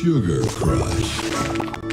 Sugar Crush.